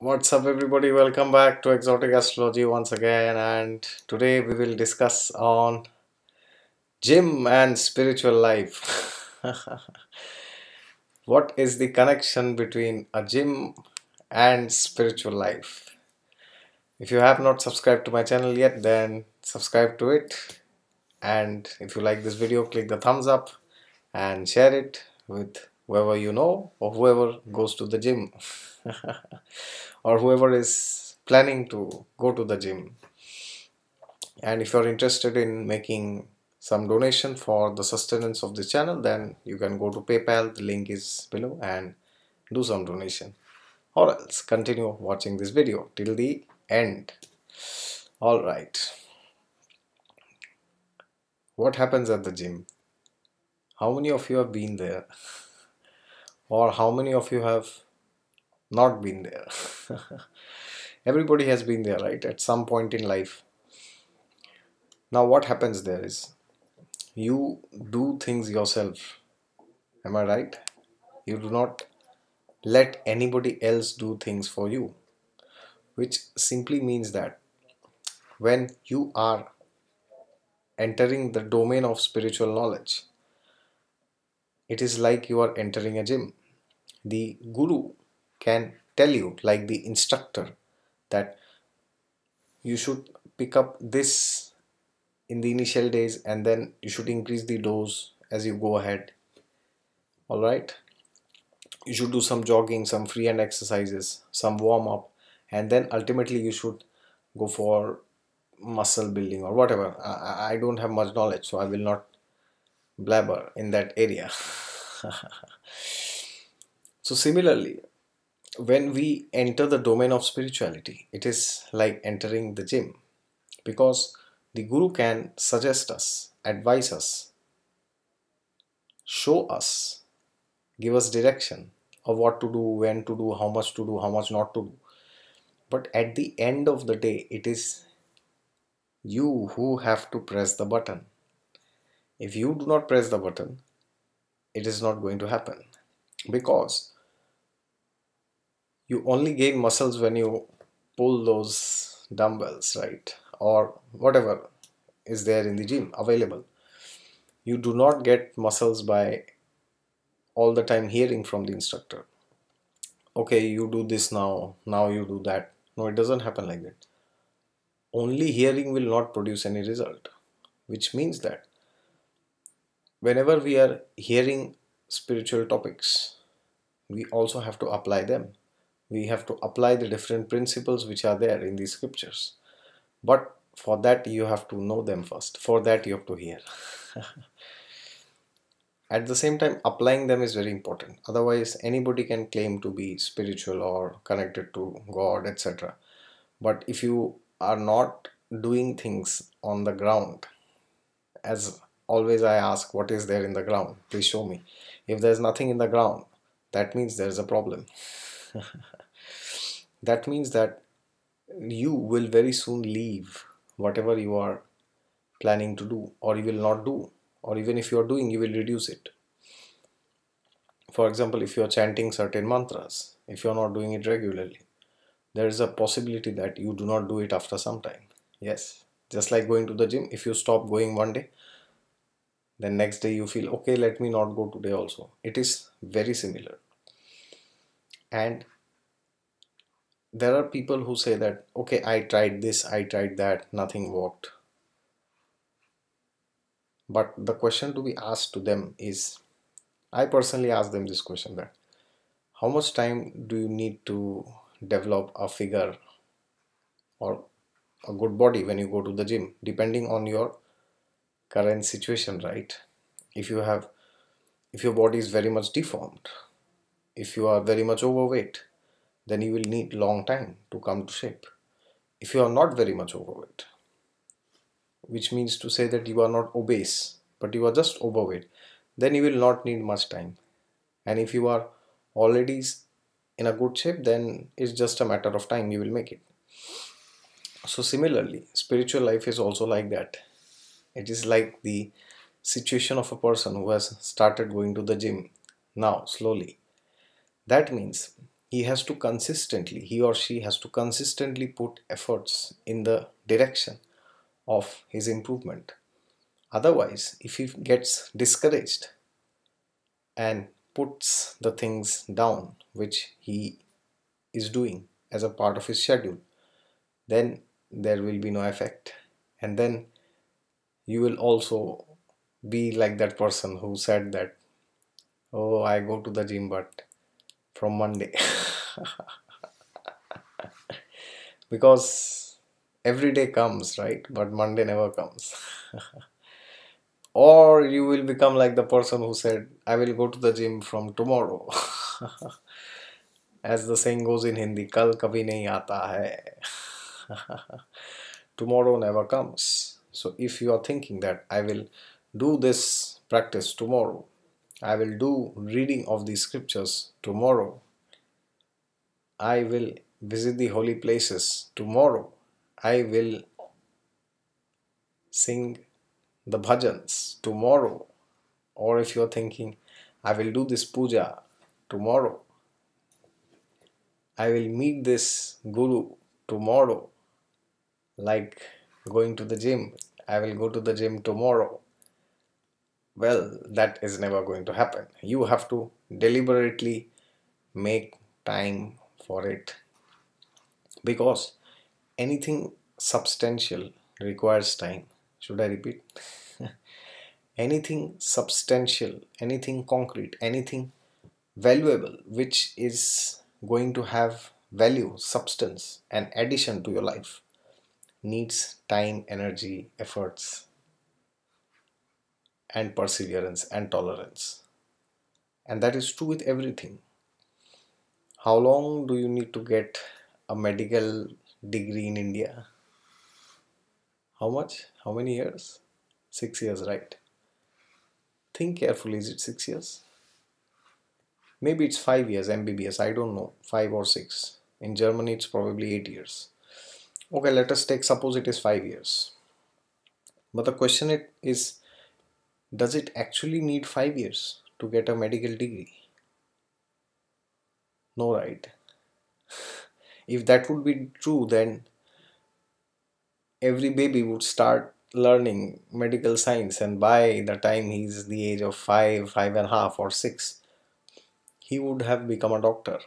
What's up, everybody? Welcome back to Exotic Astrology once again, and today we will discuss on gym and spiritual life. what is the connection between a gym and spiritual life? If you have not subscribed to my channel yet, then subscribe to it. And if you like this video, click the thumbs up and share it with whoever you know or whoever goes to the gym. or whoever is planning to go to the gym. And if you're interested in making some donation for the sustenance of this channel then you can go to paypal. The link is below and do some donation. Or else continue watching this video till the end. All right. What happens at the gym? How many of you have been there or how many of you have not been there? Everybody has been there right at some point in life. Now what happens there is you do things yourself. Am i right? You do not let anybody else do things for you. Which simply means that when you are entering the domain of spiritual knowledge it is like you are entering a gym the guru can tell you like the instructor that you should pick up this in the initial days and then you should increase the dose as you go ahead. All right? You should do some jogging some free hand exercises some warm up and then ultimately you should go for muscle building or whatever. I, I don't have much knowledge so I will not blabber in that area so similarly when we enter the domain of spirituality, it is like entering the gym because the Guru can suggest us, advise us, show us, give us direction of what to do, when to do, how much to do, how much not to do. But at the end of the day, it is you who have to press the button. If you do not press the button, it is not going to happen because you only gain muscles when you pull those dumbbells right? Or whatever is there in the gym available. You do not get muscles by all the time hearing from the instructor. Okay you do this now now you do that. No it doesn't happen like that. Only hearing will not produce any result which means that whenever we are hearing spiritual topics we also have to apply them we have to apply the different principles which are there in these scriptures. But for that you have to know them first. For that you have to hear. At the same time applying them is very important. Otherwise anybody can claim to be spiritual or connected to god etc but if you are not doing things on the ground as always i ask what is there in the ground? Please show me. If there's nothing in the ground that means there's a problem that means that you will very soon leave whatever you are planning to do or you will not do or even if you are doing you will reduce it. For example if you are chanting certain mantras if you are not doing it regularly there is a possibility that you do not do it after some time. Yes just like going to the gym if you stop going one day then next day you feel okay let me not go today also. It is very similar. And there are people who say that okay i tried this i tried that nothing worked. But the question to be asked to them is i personally ask them this question that how much time do you need to develop a figure or a good body when you go to the gym depending on your current situation right? If you have if your body is very much deformed if you are very much overweight then you will need long time to come to shape. If you are not very much overweight, which means to say that you are not obese, but you are just overweight, then you will not need much time. And if you are already in a good shape, then it's just a matter of time you will make it. So similarly, spiritual life is also like that. It is like the situation of a person who has started going to the gym now slowly. That means he has to consistently he or she has to consistently put efforts in the direction of his improvement. Otherwise if he gets discouraged and puts the things down which he is doing as a part of his schedule then there will be no effect. And then you will also be like that person who said that oh i go to the gym but from monday. Because every day comes right? But monday never comes. Or you will become like the person who said i will go to the gym from tomorrow. As the saying goes in hindi kal kabhi nahi aata hai. Tomorrow never comes. So if you are thinking that i will do this practice tomorrow i will do reading of the scriptures tomorrow. I will visit the holy places tomorrow. I will sing the bhajans tomorrow. Or if you're thinking i will do this puja tomorrow. I will meet this guru tomorrow. Like going to the gym. I will go to the gym tomorrow well that is never going to happen. You have to deliberately make time for it. Because anything substantial requires time. Should I repeat? anything substantial, anything concrete, anything valuable which is going to have value, substance, and addition to your life needs time, energy, efforts, and perseverance and tolerance. And that is true with everything. How long do you need to get a medical degree in India? How much? How many years? Six years, right? Think carefully. Is it six years? Maybe it's five years, MBBS. I don't know. Five or six. In Germany, it's probably eight years. Okay, let us take, suppose it is five years. But the question it is, does it actually need five years to get a medical degree? No, right? if that would be true, then every baby would start learning medical science and by the time he's the age of five five and a half or six he would have become a doctor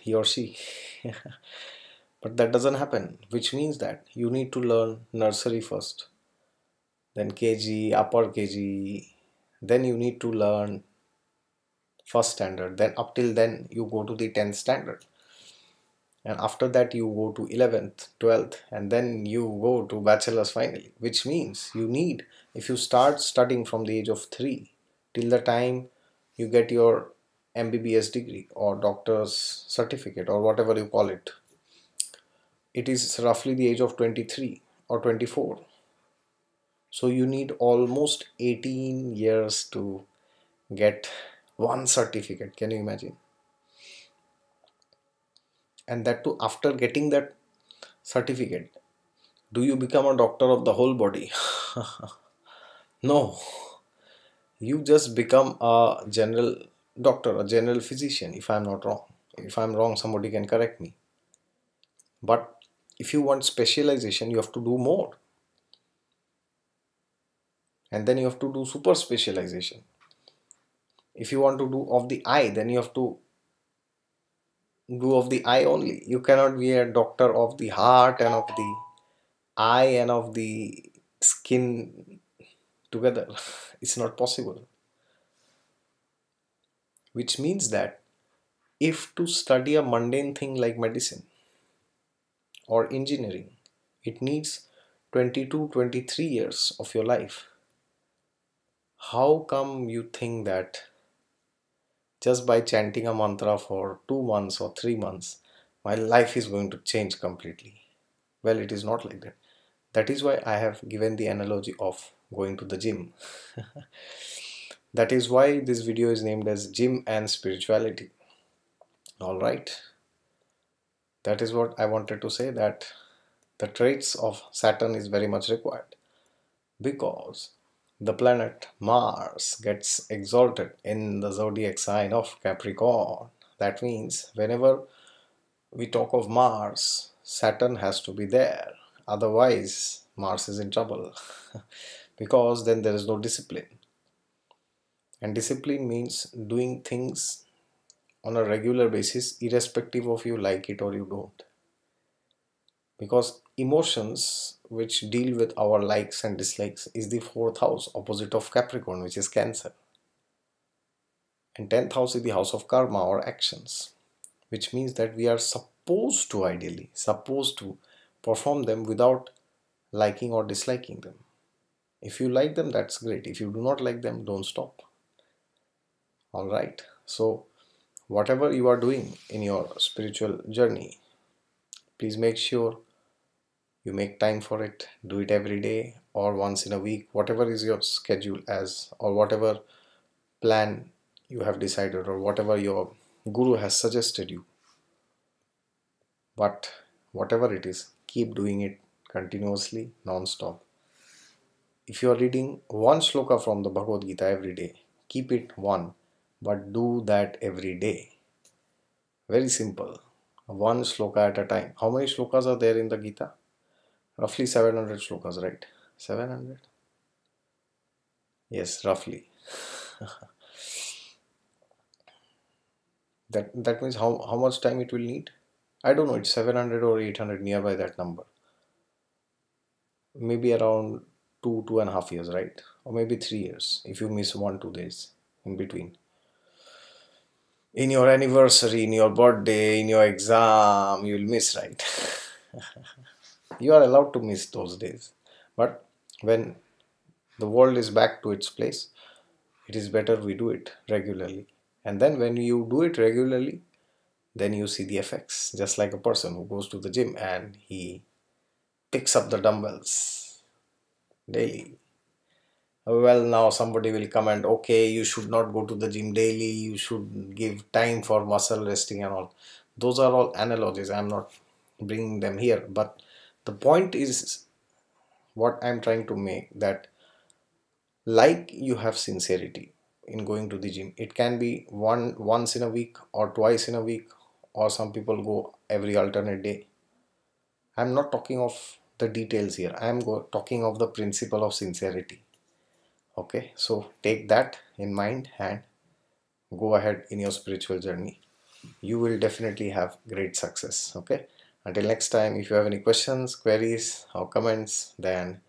he or she but that doesn't happen which means that you need to learn nursery first then kg upper kg then you need to learn first standard. Then up till then you go to the 10th standard. And after that you go to 11th 12th and then you go to bachelor's finally which means you need if you start studying from the age of 3 till the time you get your MBBS degree or doctor's certificate or whatever you call it it is roughly the age of 23 or 24 so you need almost 18 years to get one certificate. Can you imagine? And that too after getting that certificate do you become a doctor of the whole body? No. You just become a general doctor a general physician if i'm not wrong. If i'm wrong somebody can correct me. But if you want specialization you have to do more and then you have to do super specialization if you want to do of the eye then you have to do of the eye only. You cannot be a doctor of the heart and of the eye and of the skin together. It's not possible. Which means that if to study a mundane thing like medicine or engineering, it needs 22 23 years of your life. How come you think that just by chanting a mantra for two months or three months, my life is going to change completely. Well, it is not like that. That is why I have given the analogy of going to the gym. that is why this video is named as Gym and Spirituality. Alright. That is what I wanted to say that the traits of Saturn is very much required because the planet Mars gets exalted in the zodiac sign of Capricorn. That means whenever we talk of Mars, Saturn has to be there. Otherwise, Mars is in trouble because then there is no discipline. And discipline means doing things on a regular basis, irrespective of you like it or you don't. Because emotions, which deal with our likes and dislikes, is the fourth house, opposite of Capricorn, which is Cancer. And 10th house is the house of karma or actions, which means that we are supposed to, ideally, supposed to perform them without liking or disliking them. If you like them, that's great. If you do not like them, don't stop. All right. So, whatever you are doing in your spiritual journey, please make sure you make time for it. Do it every day or once in a week, whatever is your schedule as, or whatever plan you have decided, or whatever your guru has suggested you. But whatever it is, keep doing it continuously, non-stop. If you are reading one shloka from the Bhagavad Gita every day, keep it one, but do that every day. Very simple. One shloka at a time. How many shlokas are there in the Gita? Roughly 700 shlokas, right? 700? Yes, roughly. that that means how, how much time it will need? I don't know, it's 700 or 800 nearby that number maybe around two two and a half years right or maybe three years if you miss one two days in between in your anniversary in your birthday in your exam you'll miss right you are allowed to miss those days. But when the world is back to its place it is better we do it regularly. And then when you do it regularly then you see the effects. Just like a person who goes to the gym and he picks up the dumbbells daily. Oh, well now somebody will comment okay you should not go to the gym daily. You should give time for muscle resting and all. Those are all analogies. I'm not bringing them here. But the point is what i'm trying to make that like you have sincerity in going to the gym it can be one once in a week or twice in a week or some people go every alternate day I'm not talking of the details here. I am talking of the principle of sincerity. Okay, so take that in mind and go ahead in your spiritual journey. You will definitely have great success. Okay, until next time, if you have any questions, queries, or comments, then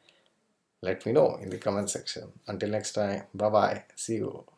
let me know in the comment section. Until next time, bye bye. See you.